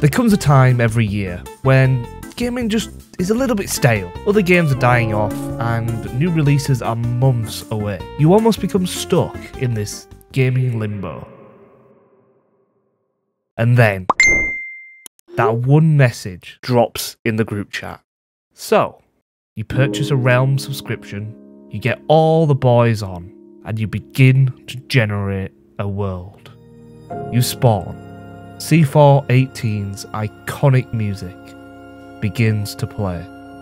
There comes a time every year when gaming just is a little bit stale. Other games are dying off, and new releases are months away. You almost become stuck in this gaming limbo. And then, that one message drops in the group chat. So, you purchase a Realm subscription, you get all the boys on, and you begin to generate a world. You spawn. C418's iconic music begins to play,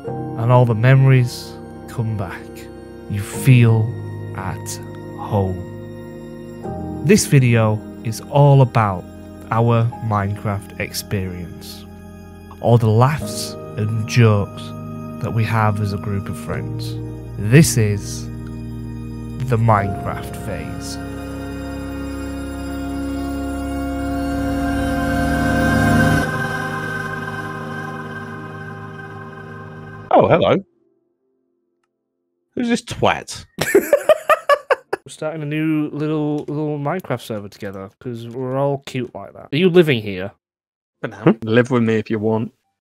and all the memories come back. You feel at home. This video is all about our Minecraft experience, all the laughs and jokes that we have as a group of friends. This is the Minecraft phase. Oh, hello. Who's this twat? We're starting a new little little Minecraft server together because we're all cute like that. Are you living here? For now, hmm? live with me if you want.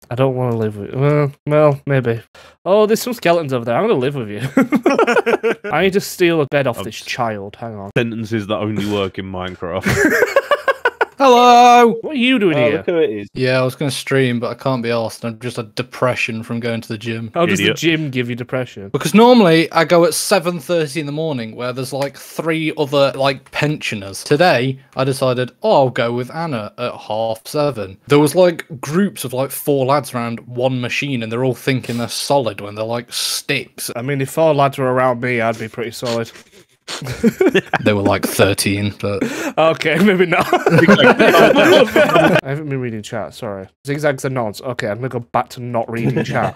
I don't want to live with. Well, well, maybe. Oh, there's some skeletons over there. I'm gonna live with you. I need to steal a bed off oh. this child. Hang on. Sentences that only work in Minecraft. Hello. What are you doing oh, here? look who it is. Yeah, I was going to stream, but I can't be asked. I'm just a depression from going to the gym. How does the gym give you depression? Because normally I go at 7:30 in the morning, where there's like three other like pensioners. Today I decided, oh, I'll go with Anna at half seven. There was like groups of like four lads around one machine, and they're all thinking they're solid when they're like sticks. I mean, if four lads were around me, I'd be pretty solid. They were like 13, but Okay, maybe not. I haven't been reading chat. Sorry. Zigzags and nods. Okay, I'm gonna go back to not reading chat.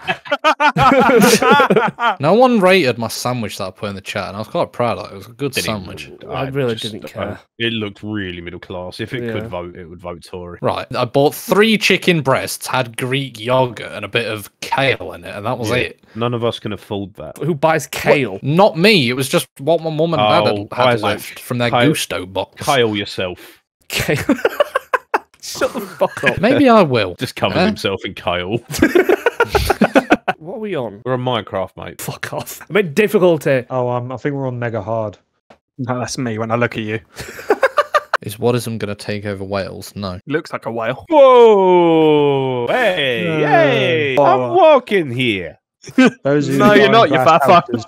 no one rated my sandwich that I put in the chat, and I was quite proud of it. It was a good sandwich. I really didn't uh, care. It looked really middle class. If it Yeah. could vote, it would vote Tory. Right, I bought three chicken breasts, had Greek yogurt and a bit of kale in it, and that was Yeah. it. None of us can afford that. Who buys kale? Not me. It was just what my mum and dad Oh, had, had Isaac. left from their Kyle- Gousto box. Kyle yourself. Kale. Shut the fuck up. Maybe I will. Just covers Eh? himself in Kyle. What are we on? We're on Minecraft, mate. Fuck off. I meant difficulty. Oh, um, I think we're on mega hard. No, that's me when I look at you. Is Wadism going to take over Wales? No. Looks like a whale. Whoa! Hey, Uh, hey! oh. I'm walking here. Those No, you're not, you Minecraft fat characters-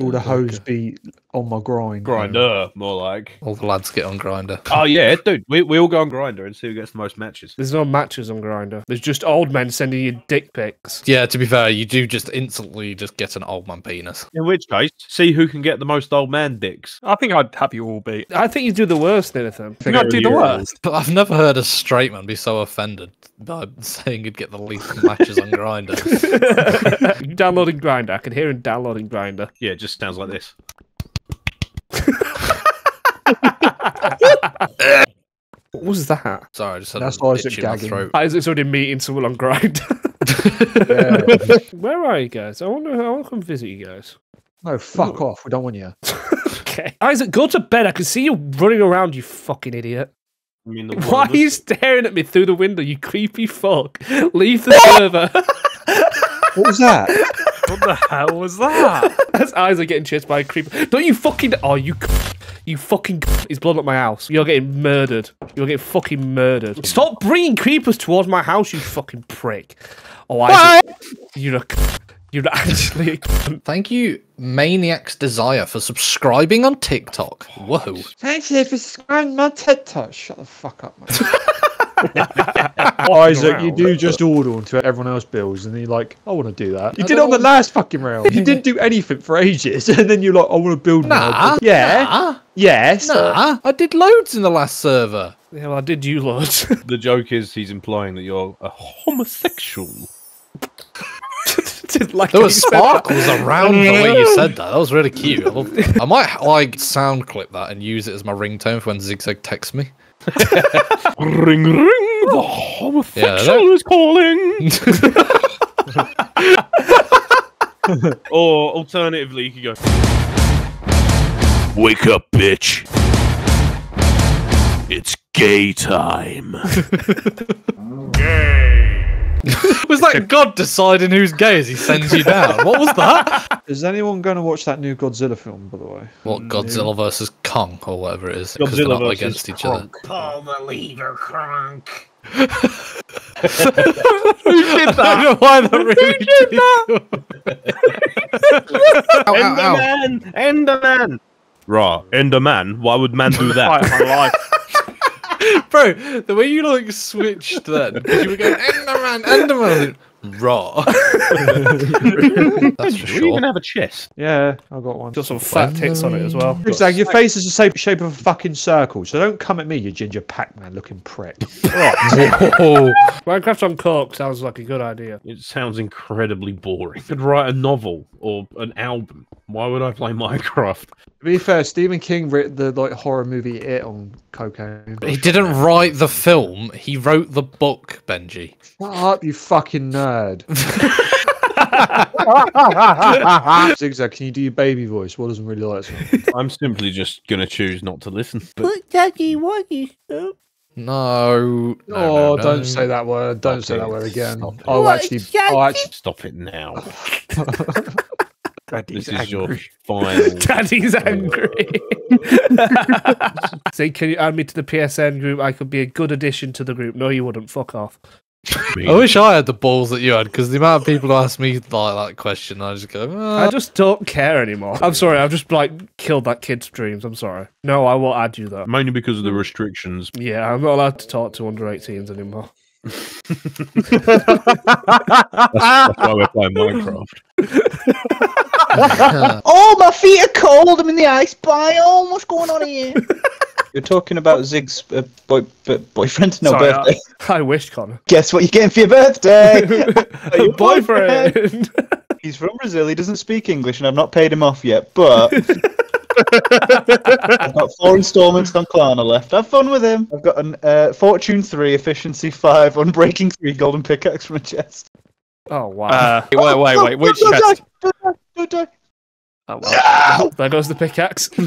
All the hoes be on my grind. Grindr, more like. All the lads get on Grindr. Oh yeah, dude. We we all go on Grindr and see who gets the most matches. There's no matches on Grindr. There's just old men sending you dick pics. Yeah, to be fair, you do just instantly just get an old man penis. In which case, see who can get the most old man dicks. I think I'd have you all beat. I think you do the worst, Nathan. I think I'd do the worst. But I've never heard a straight man be so offended by saying he'd get the least matches on Grindr. you downloading Grindr. I can hear him downloading Grindr. Yeah, it just sounds like this. What was that? Sorry, I just had That's an Isaac itch in my gagging. throat. Isaac's already meeting someone on Grindr. Yeah. Where are you guys? I want to. I want to come visit you guys. No, fuck off. We don't want you. Okay, Isaac, go to bed. I can see you running around. You fucking idiot. I mean, the Why are you staring at me through the window? You creepy fuck. Leave the server. What was that? What the hell was that? His eyes are getting chased by a creeper. Don't you fucking. Oh, you. You fucking. He's blowing up my house. You're getting murdered. You're getting fucking murdered. Stop bringing creepers towards my house, you fucking prick. Oh, Isaac. You're a. c- You're actually. Thank you, Maniac's Desire, for subscribing on TikTok. Oh, Whoa. Thanks for subscribing my TikTok. Shut the fuck up, mate. Isaac, you do just order onto everyone else bills, and then you're like, I want to do that. You I did it on the last fucking round. You didn't do anything for ages, and then you're like, I want to build now. Nah. Yeah. Nah. Yes. Nah. I did loads in the last server. Yeah, well, I did you loads. The joke is he's implying that you're a homosexual. Like There you was that. sparkles around the way you said that. That was really cute. I. I might like sound clip that and use it as my ringtone for when Zigzag texts me. ring ring, the homosexual Yeah, is calling. or alternatively, you could go. Wake up, bitch. It's Gay time. Was that God deciding who's gay as he sends you down? What was that? Is anyone going to watch that new Godzilla film, by the way? What mm. Godzilla versus Kong or whatever it is? 'cause they're Godzilla not versus against each other. Kronk. Pull the lever, Kronk. Who did that? I don't know why that really did that. ow, ow, ow. Enderman! Enderman! Raw. Enderman? Why would man do that? Fight my life. Bro, the way you like switched then, you were going Enderman, Enderman, raw. That's for Do you sure. even have a chest? Yeah, I got one. Got some fat tits on it as well. Zag, your face is the shape, shape of a fucking circle, so don't come at me, you ginger Pac-Man looking prick. Oh, Minecraft on cork sounds like a good idea. It sounds incredibly boring. I could write a novel or an album. Why would I play Minecraft? to be fair, Stephen King wrote the like horror movie It on cocaine. he didn't write the film. He wrote the book, Benje. Shut up, you fucking nerd. Zigzag, can you do your baby voice? What doesn't really like that? I'm simply just gonna choose not to listen. But Daddy, what is up? No. no, oh, no, don't say that word. Don't Stop say that word again. Stop it. Oh, What, actually, Daddy? oh, actually, stop it now. Daddy's This is your angry. final. Daddy's angry. Say, can you add me to the PSN group? I could be a good addition to the group. No, you wouldn't. Fuck off. I wish I had the balls that you had, because the amount of people who ask me like that question, I just go, I "Ah." just don't care anymore. I'm sorry. I've just like killed that kid's dreams. I'm sorry. No, I won't add you though. Mainly because of the restrictions. Yeah, I'm not allowed to talk to under 18s anymore. That's why we're playing Minecraft. Oh, my feet are cold. I'm in the ice biome. What's going on here? You're talking about Zig's uh, boy, b- boyfriend? No, Sorry, I- birthday. I wish, Connor. Guess what you're getting for your birthday? your boyfriend. He's from Brazil. He doesn't speak English, and I've not paid him off yet. But I've got four installments on Klarna left. Have fun with him. I've got an uh, Fortune three, Efficiency five, Unbreaking three, Golden Pickaxe from a chest. oh wow. Uh, wait, wait, wait. Which chest? Don't die! Oh, well. There goes the pickaxe.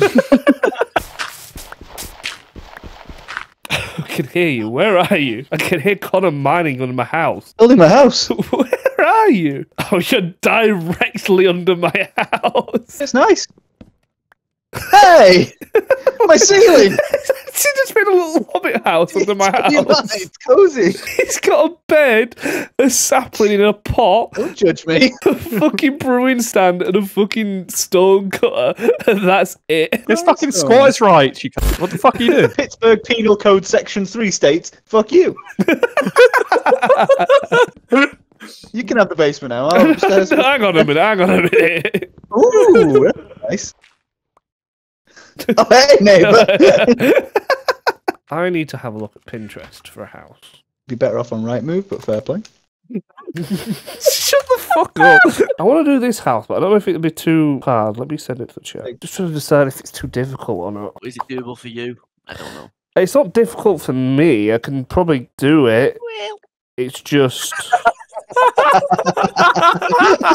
I can hear you. Where are you? I can hear Connor mining under my house. Building my house. Where are you? Oh, you're directly under my house. It's nice. Hey, my ceiling. It's just been a little hobbit house under my house. like, It's cozy. He's got a bed, a sapling in a pot, Don't judge me. a fucking brewing stand, and a fucking stone cutter, and that's it. It's fucking Nice squatters' rights. You cunt. What the fuck are you doing? Pittsburgh Penal Code Section 3 states, fuck you. you can have the basement now. I'll upstairs. hang on a minute, hang on a minute. Ooh, that's nice. Oh, hey, neighbour. I need to have a look at Pinterest for a house. Be better off on Rightmove, but fair play. Shut the fuck up. I want to do this house, but I don't know if it'll be too hard. Let me send it to the chat. Just trying to decide if it's too difficult or not. Is it doable for you? I don't know. It's not difficult for me. I can probably do it. Well, It's just.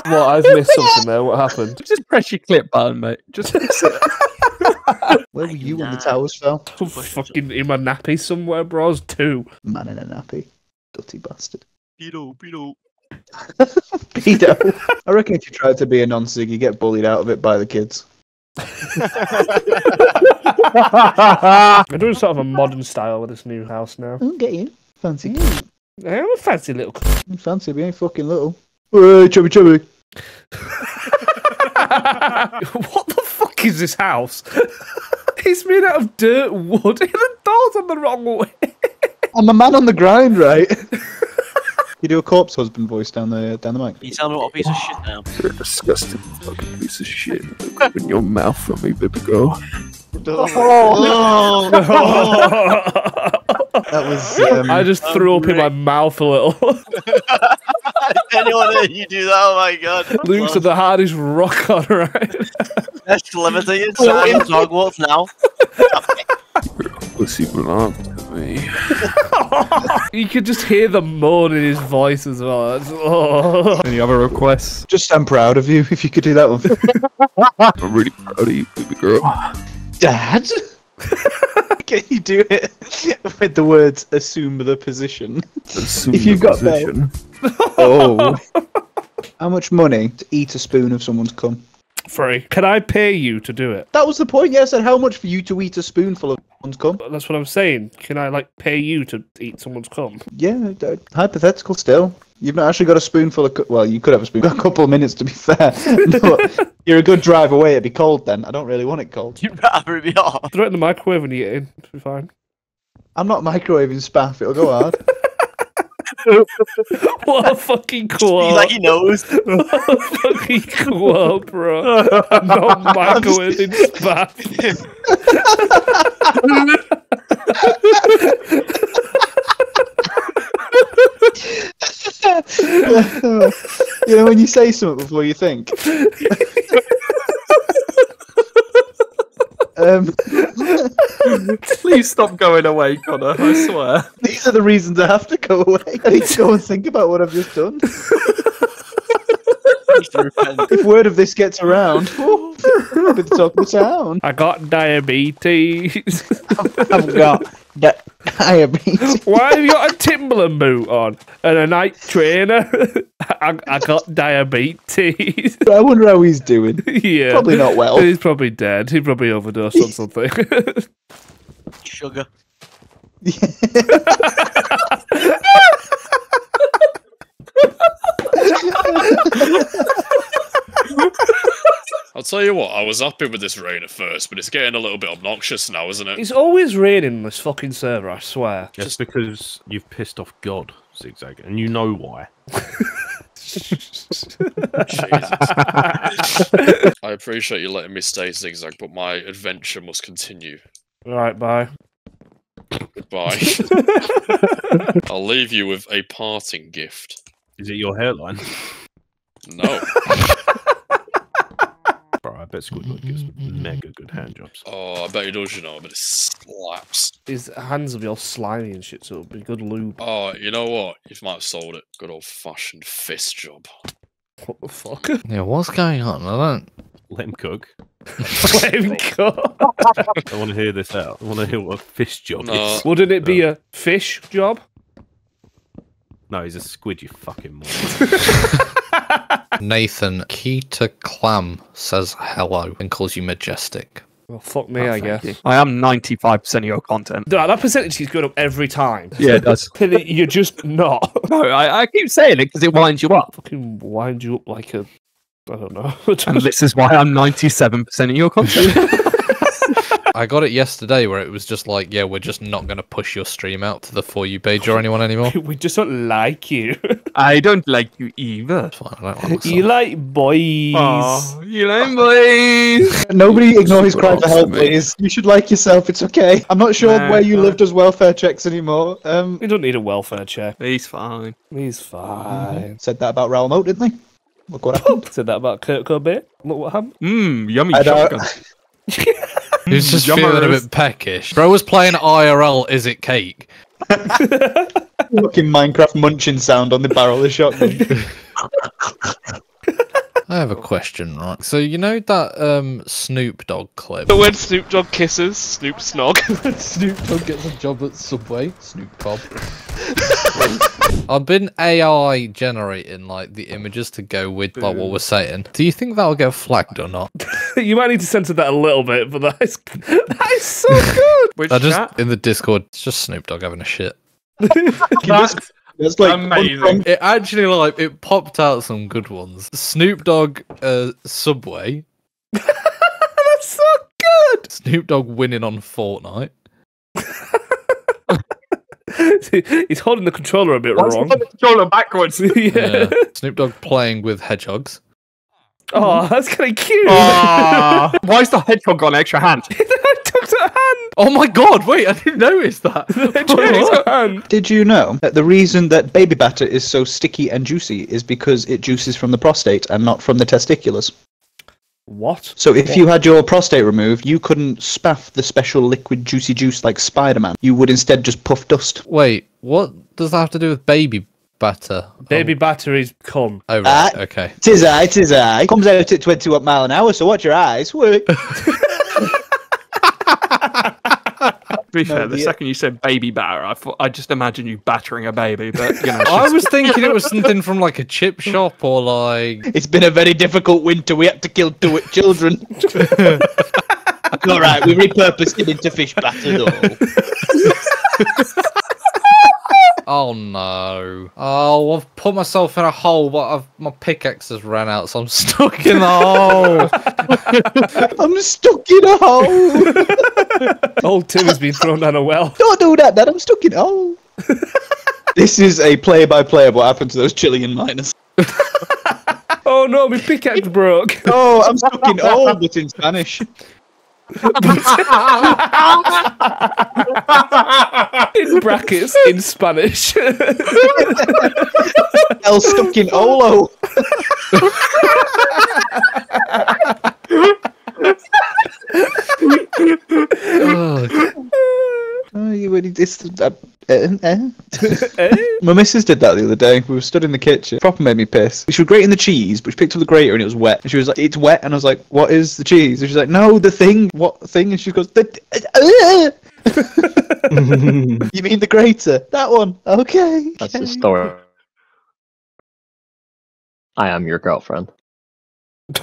what? I've missed something there. What happened? Just press your clip button, mate. Just press it. Where were you when the towers fell? I'm fucking in my nappy somewhere, bros. Two. Man in a nappy. Dirty bastard. pedo, pedo. Pedo. I reckon if you try to be a non-sig, you get bullied out of it by the kids. I'm doing sort of a modern style with this new house now. I'll get you. Fancy hmm. I am a fancy little. You fancy being fucking little. Hey, chubby chubby. what the fuck is this house? it's made out of dirt, wood. the door's on the wrong way. I'm a man on the ground, right? you do a corpse husband voice down the down the mic. You tell me what a piece of shit now. You're a disgusting fucking piece of shit. Open your mouth for me, baby girl. Oh, no. that was. Um, I just threw up in my mouth a little. Anyone hear you do that? Oh my god. Luke's at the hardest rock on right. That's levitated. So in Hogwarts now. Pussy belongs to me. You could just hear the moan in his voice as well. That's- oh. Any other requests? just I'm proud of you if you could do that one. I'm really proud of you, baby girl. Dad? Can you do it with the words "assume the position"? Assume If you've the got bail. Oh. How much money to eat a spoon of someone's cum? Free. Can I pay you to do it? That was the point. Yeah, I said how much for you to eat a spoonful of someone's cum? That's what I'm saying. Can I like pay you to eat someone's cum? Yeah, uh, hypothetical still. You've not actually got a spoonful of. Cu- well, you could have a spoon. Got a couple of minutes to be fair. but you're a good drive away. It'd be cold then. I don't really want it cold. You'd rather it be off. Throw it in the microwave and eat it in. It'll be fine. I'm not microwaving spaff. It'll go hard. What a fucking He's quote. like he knows. what a fucking quote, bro. I'm not microwaving spam. you know when you say something before you think. um, Please stop going away, Connor. I swear. these are the reasons I have to go away. I need to go and think about what I've just done. He's to repent. If word of this gets around, oh, I'll the talk of the town. I got diabetes. I've got di- diabetes. Why have you got a Timberland boot on and a night trainer? I, I got diabetes. I wonder how he's doing. yeah. Probably not well. He's probably dead. He probably overdosed on something. Sugar. I'll tell you what, I was happy with this rain at first, but it's getting a little bit obnoxious now, isn't it? it's always raining on this fucking server, I swear. Just because you've pissed off God, Zigzag, and you know why. Jesus. I appreciate you letting me stay zigzag, but my adventure must continue. Right, bye. Goodbye. I'll leave you with a parting gift. Is it your hairline? No. Bro, I bet Squidward gives mega good hand jobs. Oh, I bet he does, you know, but it slaps. His hands will be all slimy and shit, so it'll be good lube. Oh, you know what? You might have sold it. Good old fashioned fist job. What the fuck? Yeah, what's going on? I don't. Let him cook. Let him go. I want to hear this out. I want to hear what a fist job No. is. Wouldn't it be a fish job? No, he's a squid, you fucking moron. Nathan Keita Clam says hello and calls you majestic. Well, fuck me, Oh, I guess. you. I am 95% of your content. That, that percentage is going up every time. Yeah, it does. And You're just not. No, I, I keep saying it because it winds you up. Fucking wind you up like a. I don't know. And this is why I'm 97% of your content. I got it yesterday where it was just like, yeah, we're just not going to push your stream out to the For You page or anyone anymore. we just don't like you. I don't like you either. It's fine, I don't like you like boys. Oh, you like boys? Nobody ignore his cry for help, me. please. You should like yourself. It's okay. I'm not sure Nah, where you nah. live does welfare checks anymore. Um, We don't need a welfare check. He's fine. He's fine. said that about Raoul Moat, didn't they? Look what happened. Said that about Kurt Cobain. Look what happened. Mmm, yummy I shotgun. He was just feeling a Yummers. bit peckish. Bro was playing IRL Is It Cake? Fucking Minecraft munching sound on the barrel of the shotgun. I have a question, right? So you know that um Snoop Dogg clip? But when Snoop Dogg kisses Snoop Snog, Snoop Dogg gets a job at Subway. Snoop Cobb. I've been AI generating like the images to go with like what we're saying. Do you think that'll get flagged or not? you might need to censor that a little bit, but that is that is so good. Which I just chat? in the Discord, it's just Snoop Dogg having a shit. That's That's like amazing. It actually like it popped out some good ones. Snoop Dogg uh, Subway. That's so good. Snoop Dogg winning on Fortnite. He's holding the controller a bit Why wrong. the controller backwards? yeah. Yeah. Snoop Dogg playing with hedgehogs. Oh, that's kind of cute. Ah, why is the hedgehog got an extra hand? I took hand. Oh my god, wait, I didn't notice that. I took the hand. Did you know that the reason that baby batter is so sticky and juicy is because it juices from the prostate and not from the testiculars? What? So if you had your prostate removed, you couldn't spaff the special liquid juicy juice like Spider-Man. You would instead just puff dust. Wait, what does that have to do with baby batter? Baby batteries come. Oh, oh right, Ah. okay. Tis I, tis I. Comes out at 20 mile an hour, so watch your eyes. Work. be No, fair, the the- uh, second you said baby batter, I thought I just imagine you battering a baby. But you know, I was thinking it was something from like a chip shop or like. It's been a very difficult winter. We had to kill two children. All right, we repurposed it into fish batter though. Oh no! Oh, I've put myself in a hole, but I've, my pickaxe has ran out, so I'm stuck in the hole. I'm stuck in a hole. Old Tim has been thrown down a well. Don't do that, Dad. I'm stuck in a hole. this is a play-by-play of what happened to those Chilean miners. Oh no, my pickaxe broke. Oh, I'm stuck in a hole, but in Spanish. In brackets, in Spanish. El stuck in Olo. Oh, you really it's, uh, uh, uh. My missus did that the other day. We were stood in the kitchen. Proper made me piss. She was grating the cheese, but she picked up the grater and it was wet. And she was like, "It's wet," and I was like, "What is the cheese?" And she's like, "No, the thing. What thing?" And she goes, "The." uh." you mean the grater? That one? Okay. That's the story. I am your girlfriend.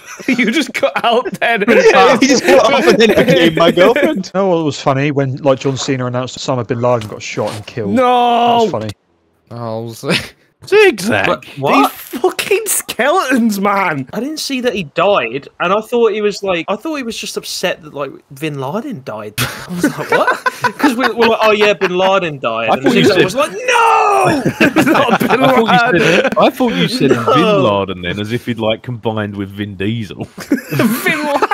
you just cut out then. he just cut off and then it became my girlfriend. No, it was funny when like John Cena announced Osama bin Laden got shot and killed. That No! was funny. Oh, was Zigzag. But These what? Fucking skeletons, man. I didn't see that he died, and I thought he was like, I thought he was just upset that like Bin Laden died. I was like, what? Because we were like, oh yeah, Bin Laden died. I and thought you Zigzag said- was like, no. Not Bin I thought, you said, I thought you said No. Bin Laden then, as if he'd like combined with Vin Diesel. Bin Laden.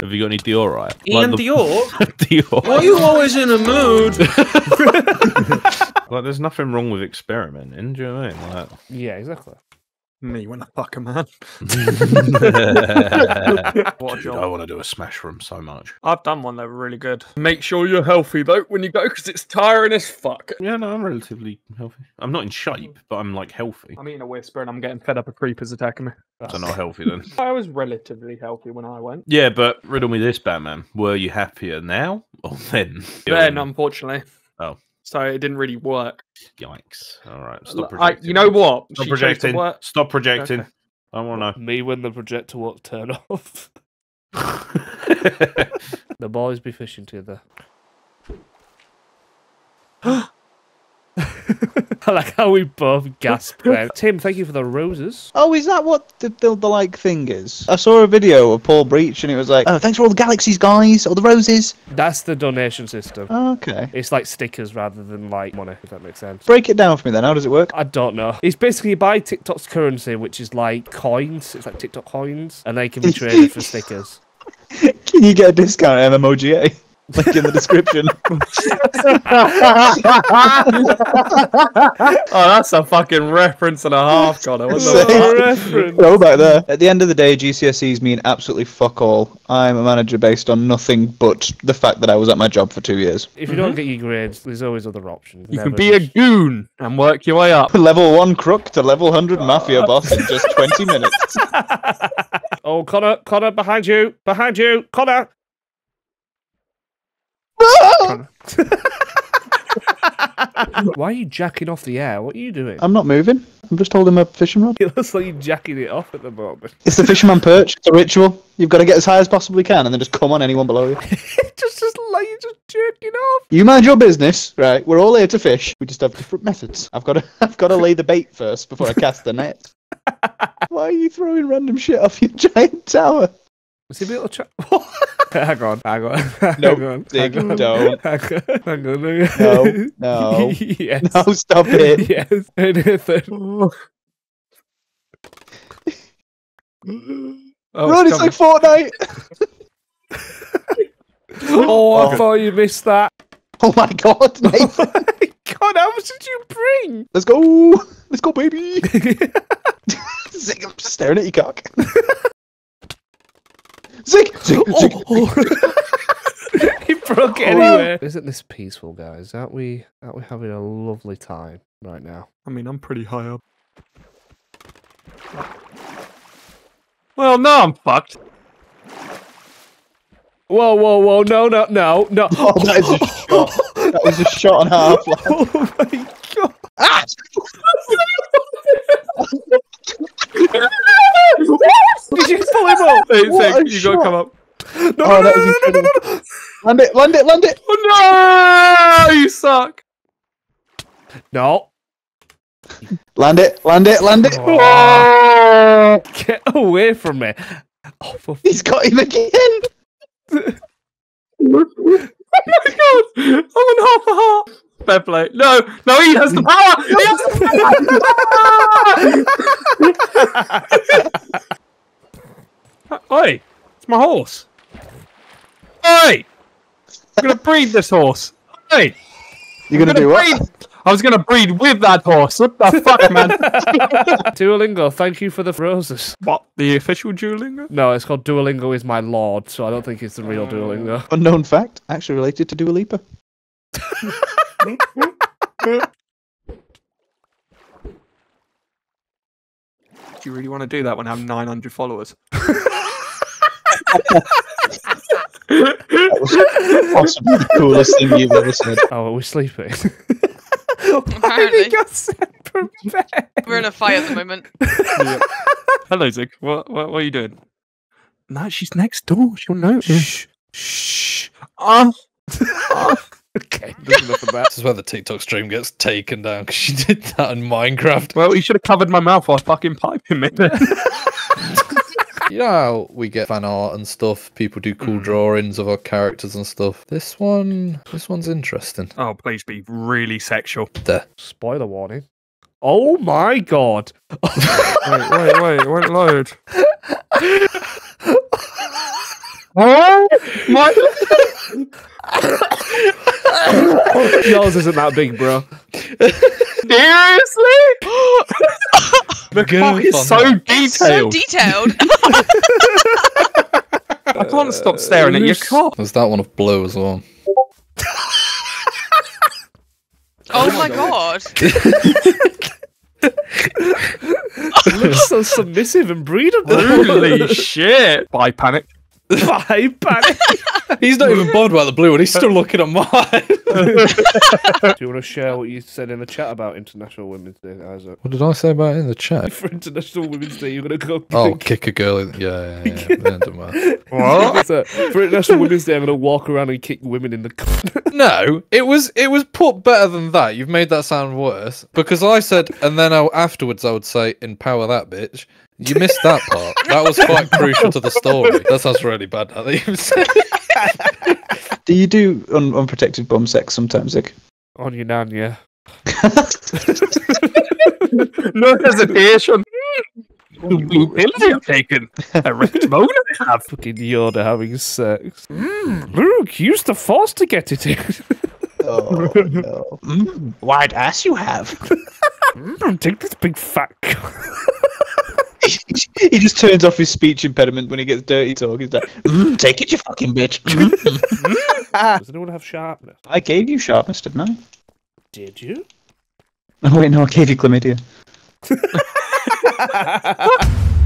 Have you got any Dior right? Ian the- Dior. Dior. Why are you always in a mood? Like, there's nothing wrong with experimenting. Do you know what I mean? Like, Yeah, exactly. Me when I fuck a man. What a Dude, job. I want to do a smash room so much. I've done one. They were really good. Make sure you're healthy though when you go, because it's tiring as fuck. Yeah, no, I'm relatively healthy. I'm not in shape, but I'm like healthy. I'm eating a whisper and I'm getting fed up of creepers attacking me. So not healthy then. I was relatively healthy when I went. Yeah, but riddle me this, Batman. Were you happier now or then? Then, unfortunately. Oh. So it didn't really work. Yikes! All right, stop I, projecting. you know what? Stop She projecting. work- Stop projecting. Okay. I want to. Me when the projector won't turn off. The boys be fishing together. I like how we both gasped then. Tim, thank you for the roses. Oh, is that what the, the, the like thing is? I saw a video of Paul Breach and it was like, oh, thanks for all the galaxies, guys, all the roses. That's the donation system. Okay. It's like stickers rather than like money, if that makes sense. Break it down for me then. How does it work? I don't know. It's basically you buy TikTok's currency, which is like coins. It's like TikTok coins, and they can be traded for stickers. Can you get a discount at MMOGA? Link in the description. oh, that's a fucking reference and a half, Connor. What the reference. Go back there. At the end of the day, GCSEs mean absolutely fuck all. I'm a manager based on nothing but the fact that I was at my job for two years. If you don't get your grades, there's always other options. You Never can be a goon and work your way up. level one crook to level 100 mafia boss in just 20 minutes. Oh, Connor, Connor, behind you, behind you, Connor. Why are you jacking off the air? What are you doing? I'm not moving. I'm just holding my fishing rod. It looks like you're jacking it off at the moment. It's the fisherman perch. It's a ritual. You've got to get as high as possibly can and then just come on anyone below you. just, just like you're just jerking off. You mind your business, right? We're all here to fish. We just have different methods. I've got to, I've got to lay the bait first before I cast the net. Why are you throwing random shit off your giant tower? Is he a little tra- hang on, hang on. Hang Nope, on, Dick, hang on, don't. Hang on, hang on. No, no. yes. No, stop it. Yes. Anything. Oh, Run, it's like Fortnite. Oh, I thought you missed that. Oh my god, oh Nathan. God, how much did you bring? Let's go. Let's go, baby. I'm staring at your cock. Zig, Zig, Zig. he broke it anyway. Isn't this peaceful, guys? Aren't we? Aren't we having a lovely time right now? I mean, I'm pretty high up. Well, no, I'm fucked. Whoa, whoa, whoa! No, no, no, no! Oh, that is a shot. That was a shot and a half. Oh my god! Ah! Did you pull him up? Hey, What Zach, a you gotta come up. No, Oh, no, that no, was no, no, no, no, no. Land it, land it, land it. Oh no! You suck. No. Land it, land it, land it. Oh, get away from me! Oh, for He's got him again. Oh my god! I'm on half a heart. Fair play. No, no, he has the power. He has the power. Oi, it's my horse. Oi, I'm gonna breed this horse. Oi, You're gonna, I'm do what? I was gonna breed with that horse. What the fuck, man? Duolingo, thank you for the roses. what? The official Duolingo? No, it's called Duolingo is my lord, so I don't think it's the real Duolingo. Unknown fact, actually related to Dua Lipa. Do you really want to do that when I have 900 followers? That was possibly the coolest thing you've ever said. Oh, are we sleeping? Apparently. got sent from bed. We're in a fight at the moment. Hello, Zig. What, what, what are you doing? No, she's next door. She'll know. Shh. Shh. Oh, Okay, there's enough of that. This is where the TikTok stream gets taken down because she did that in Minecraft. well, you should have covered my mouth while fucking piping me. You know how we get fan art and stuff. People do cool Mm. drawings of our characters and stuff. This one, this one's interesting. oh, please be really sexual. There. Spoiler warning. Oh my god. Wait, wait, wait. It won't load. oh my! Yours isn't that big, bro. Seriously? the Good cock is fun, so that. So detailed. detailed. I can't stop staring at your who's- cock. There's that one of blue as well. oh, oh my god. It looks so submissive and breedable. Holy shit! Bye, panic. Bye, panic. He's not even bothered about the blue one. He's still looking at mine. Do you want to share what you said in the chat about International Women's Day, Isaac? what did I say about it in the chat? For International Women's Day, you're going to go. Oh, kick a girl. In... Yeah, yeah, yeah. yeah. doesn't. What? So, for International Women's Day, I'm going to walk around and kick women in the. No, it was it was put better than that. You've made that sound worse because I said, and then I, afterwards I would say, "Empower that bitch." You missed that part. That was quite crucial to the story. That sounds really bad. Now that you've said. Do you do un- unprotected bum sex sometimes, Zig? On your nan, yeah. no hesitation. Two blue pills you've taken. A red bone I have. Fucking Yoda having sex. Mm, Luke, use the force to get it in. Oh no! Mm, wide ass you have. Mm, take this big fat. He just turns off his speech impediment when he gets dirty talk. He's like, mm, "Take it, you fucking bitch." Does anyone have sharpness? I gave you sharpness, didn't I? Did you? Oh wait, no, I gave you chlamydia.